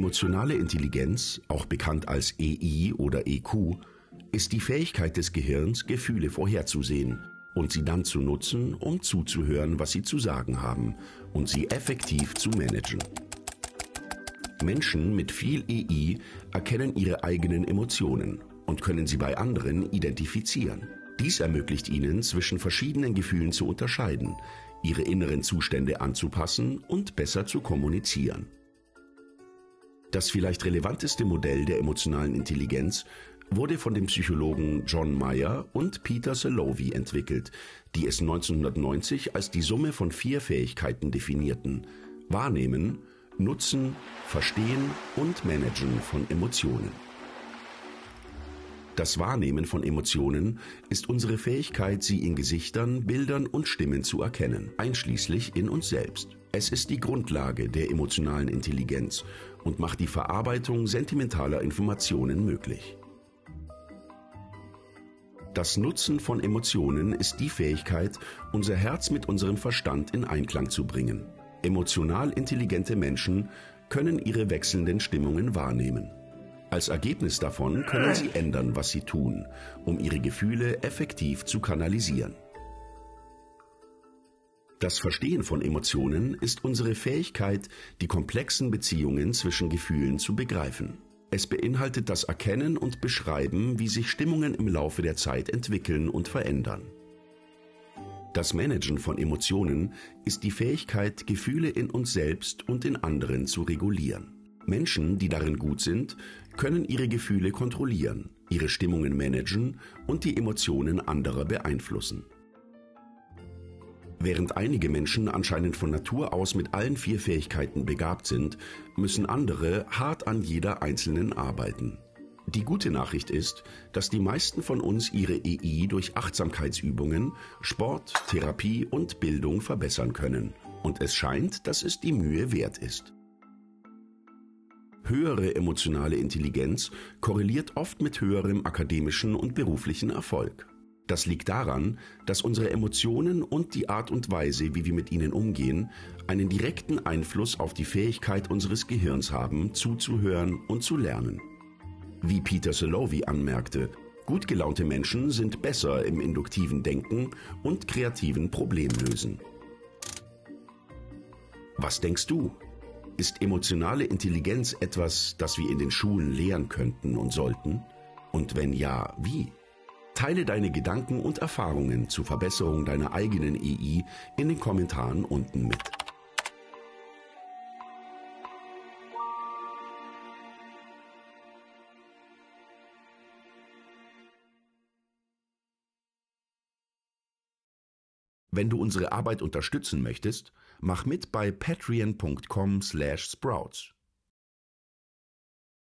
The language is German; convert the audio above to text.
Emotionale Intelligenz, auch bekannt als EI oder EQ, ist die Fähigkeit des Gehirns, Gefühle vorherzusehen und sie dann zu nutzen, um zuzuhören, was sie zu sagen haben und sie effektiv zu managen. Menschen mit viel EI erkennen ihre eigenen Emotionen und können sie bei anderen identifizieren. Dies ermöglicht ihnen, zwischen verschiedenen Gefühlen zu unterscheiden, ihre inneren Zustände anzupassen und besser zu kommunizieren. Das vielleicht relevanteste Modell der emotionalen Intelligenz wurde von dem Psychologen John Mayer und Peter Salovey entwickelt, die es 1990 als die Summe von vier Fähigkeiten definierten. Wahrnehmen, Nutzen, Verstehen und Managen von Emotionen. Das Wahrnehmen von Emotionen ist unsere Fähigkeit, sie in Gesichtern, Bildern und Stimmen zu erkennen, einschließlich in uns selbst. Es ist die Grundlage der emotionalen Intelligenz und macht die Verarbeitung sentimentaler Informationen möglich. Das Nutzen von Emotionen ist die Fähigkeit, unser Herz mit unserem Verstand in Einklang zu bringen. Emotional intelligente Menschen können ihre wechselnden Stimmungen wahrnehmen. Als Ergebnis davon können sie ändern, was sie tun, um ihre Gefühle effektiv zu kanalisieren. Das Verstehen von Emotionen ist unsere Fähigkeit, die komplexen Beziehungen zwischen Gefühlen zu begreifen. Es beinhaltet das Erkennen und Beschreiben, wie sich Stimmungen im Laufe der Zeit entwickeln und verändern. Das Managen von Emotionen ist die Fähigkeit, Gefühle in uns selbst und in anderen zu regulieren. Menschen, die darin gut sind, können ihre Gefühle kontrollieren, ihre Stimmungen managen und die Emotionen anderer beeinflussen. Während einige Menschen anscheinend von Natur aus mit allen vier Fähigkeiten begabt sind, müssen andere hart an jeder einzelnen arbeiten. Die gute Nachricht ist, dass die meisten von uns ihre EI durch Achtsamkeitsübungen, Sport, Therapie und Bildung verbessern können. Und es scheint, dass es die Mühe wert ist. Höhere emotionale Intelligenz korreliert oft mit höherem akademischen und beruflichen Erfolg. Das liegt daran, dass unsere Emotionen und die Art und Weise, wie wir mit ihnen umgehen, einen direkten Einfluss auf die Fähigkeit unseres Gehirns haben, zuzuhören und zu lernen. Wie Peter Salovey anmerkte, gut gelaunte Menschen sind besser im induktiven Denken und kreativen Problemlösen. Was denkst du? Ist emotionale Intelligenz etwas, das wir in den Schulen lehren könnten und sollten? Und wenn ja, wie? Teile deine Gedanken und Erfahrungen zur Verbesserung deiner eigenen EI in den Kommentaren unten mit. Wenn du unsere Arbeit unterstützen möchtest, mach mit bei patreon.com/sprouts.